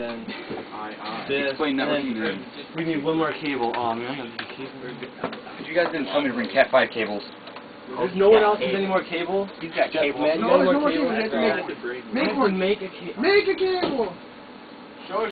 then I, uh, I. this. Explain that then we uh, need one more cable. Oh man, But you guys didn't tell me to bring Cat 5 cables. There's no one else with any more cable. You've got Jeff, cable. man, No, there's no more cable. make- one. Make a cable. Make a cable.